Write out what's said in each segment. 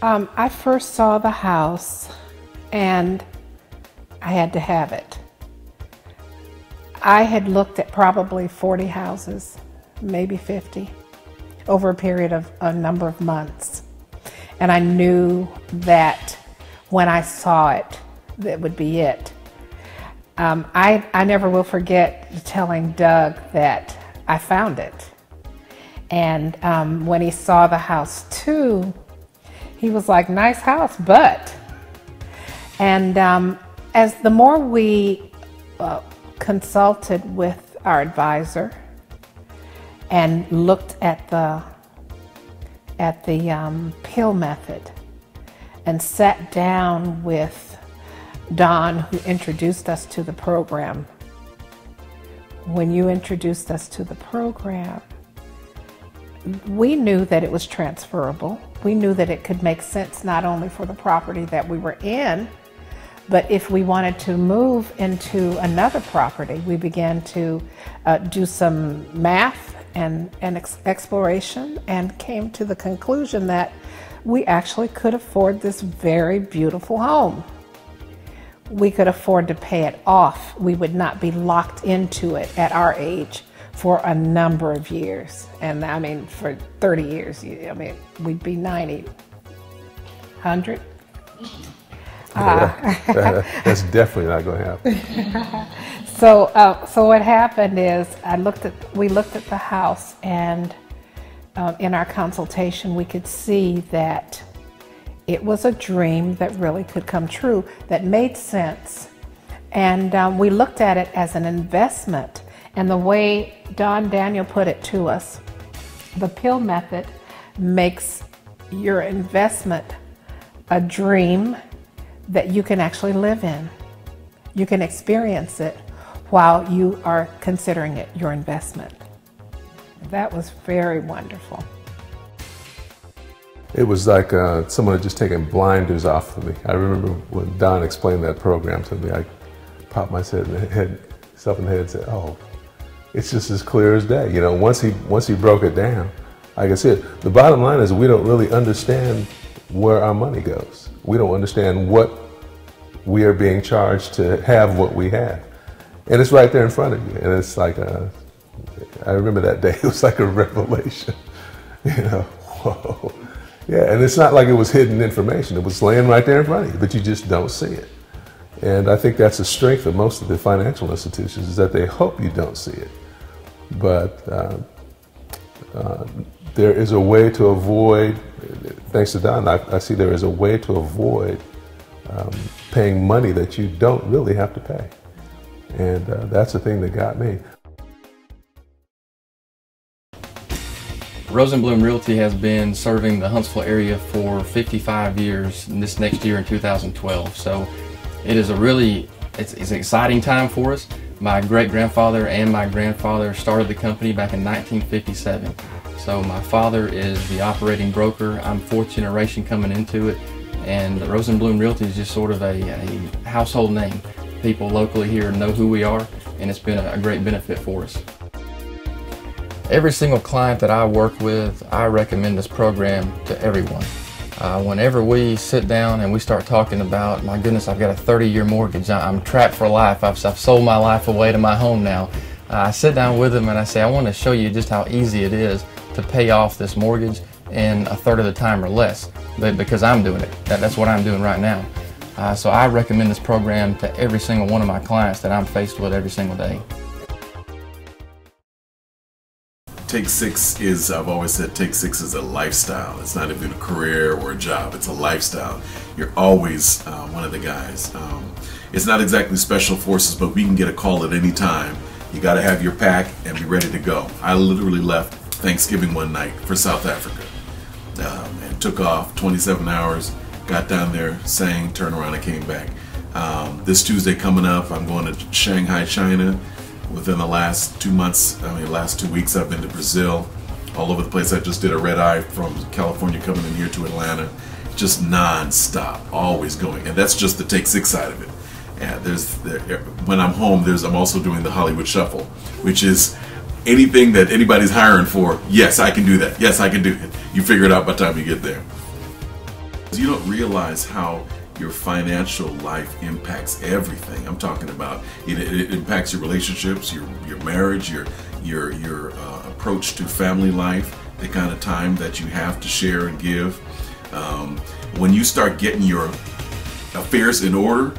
Um, I first saw the house and I had to have it. I had looked at probably 40 houses, maybe 50, over a period of a number of months. And I knew that when I saw it, that would be it. Um, I, I never will forget telling Doug that I found it. And um, when he saw the house too, he was like, nice house, but. And um, as the more we uh, consulted with our advisor and looked at the at the um, pill method and sat down with Don, who introduced us to the program. When you introduced us to the program, we knew that it was transferable. We knew that it could make sense not only for the property that we were in, but if we wanted to move into another property, we began to uh, do some math and, and ex exploration and came to the conclusion that we actually could afford this very beautiful home. We could afford to pay it off. We would not be locked into it at our age for a number of years. And I mean, for 30 years, I mean, we'd be 90, 100. Uh, that's definitely not going to happen. so, uh, so what happened is I looked at, we looked at the house and um, in our consultation, we could see that it was a dream that really could come true, that made sense. And um, we looked at it as an investment. And the way Don Daniel put it to us, the pill method makes your investment a dream that you can actually live in. You can experience it while you are considering it your investment. That was very wonderful. It was like uh, someone had just taken blinders off of me. I remember when Don explained that program to me, I popped myself in the head, in the head and said, oh, it's just as clear as day. You know, once he, once he broke it down, like I said, the bottom line is we don't really understand where our money goes. We don't understand what we are being charged to have what we have. And it's right there in front of you. And it's like a, I remember that day, it was like a revelation. You know, whoa. Yeah, and it's not like it was hidden information. It was laying right there in front of you, but you just don't see it. And I think that's the strength of most of the financial institutions is that they hope you don't see it. But uh, uh, there is a way to avoid, thanks to Don, I, I see there is a way to avoid um, paying money that you don't really have to pay. And uh, that's the thing that got me. Rosenblum Realty has been serving the Huntsville area for 55 years this next year in 2012. So it is a really, it's, it's an exciting time for us. My great grandfather and my grandfather started the company back in 1957. So my father is the operating broker. I'm fourth generation coming into it. And Rosenblum Realty is just sort of a, a household name. People locally here know who we are, and it's been a great benefit for us. Every single client that I work with, I recommend this program to everyone. Uh, whenever we sit down and we start talking about, my goodness, I've got a 30 year mortgage, I'm trapped for life, I've, I've sold my life away to my home now. Uh, I sit down with them and I say, I want to show you just how easy it is to pay off this mortgage in a third of the time or less, but because I'm doing it. That, that's what I'm doing right now. Uh, so I recommend this program to every single one of my clients that I'm faced with every single day. Take Six is, I've always said, Take Six is a lifestyle. It's not even a career or a job, it's a lifestyle. You're always uh, one of the guys. Um, it's not exactly special forces, but we can get a call at any time. You got to have your pack and be ready to go. I literally left Thanksgiving one night for South Africa um, and took off 27 hours, got down there, sang, turned around, and came back. Um, this Tuesday coming up, I'm going to Shanghai, China within the last two months, I mean, last two weeks, I've been to Brazil, all over the place. I just did a red eye from California coming in here to Atlanta, just non-stop, always going. And that's just the Take Six side of it. And there's, there, when I'm home, there's, I'm also doing the Hollywood Shuffle, which is anything that anybody's hiring for. Yes, I can do that. Yes, I can do it. You figure it out by the time you get there. you don't realize how your financial life impacts everything. I'm talking about it, it impacts your relationships, your your marriage, your your your uh, approach to family life, the kind of time that you have to share and give. Um, when you start getting your affairs in order,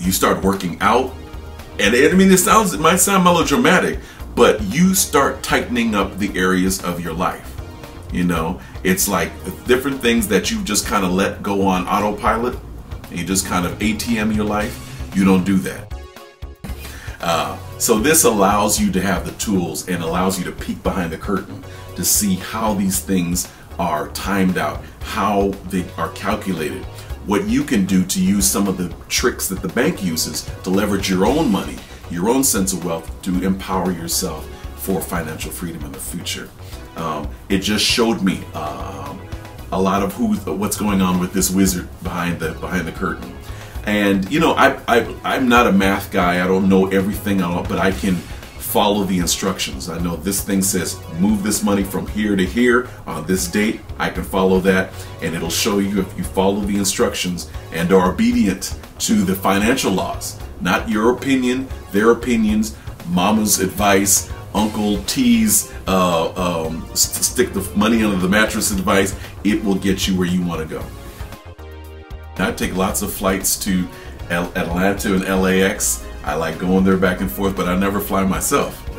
you start working out, and I mean, it sounds it might sound melodramatic, but you start tightening up the areas of your life. You know, it's like different things that you just kind of let go on autopilot and you just kind of ATM your life. You don't do that. Uh, so this allows you to have the tools and allows you to peek behind the curtain to see how these things are timed out, how they are calculated, what you can do to use some of the tricks that the bank uses to leverage your own money, your own sense of wealth to empower yourself for financial freedom in the future. Um, it just showed me um, a lot of who, what's going on with this wizard behind the behind the curtain. And you know, I, I I'm not a math guy. I don't know everything, but I can follow the instructions. I know this thing says move this money from here to here on this date. I can follow that, and it'll show you if you follow the instructions and are obedient to the financial laws, not your opinion, their opinions, mama's advice, Uncle T's uh, um, st stick the money under the mattress advice, it will get you where you want to go. I take lots of flights to L Atlanta and LAX. I like going there back and forth, but I never fly myself.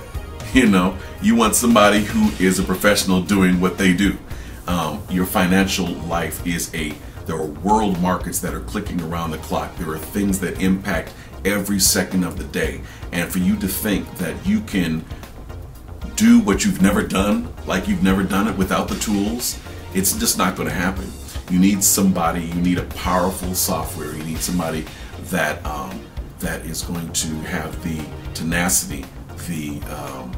You know, you want somebody who is a professional doing what they do. Um, your financial life is a, there are world markets that are clicking around the clock. There are things that impact every second of the day. And for you to think that you can do what you've never done, like you've never done it without the tools, it's just not going to happen. You need somebody, you need a powerful software, you need somebody that um, that is going to have the tenacity, the um,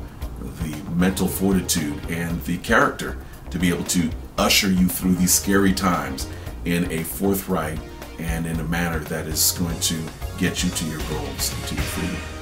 the mental fortitude, and the character to be able to usher you through these scary times in a forthright and in a manner that is going to get you to your goals and to your freedom.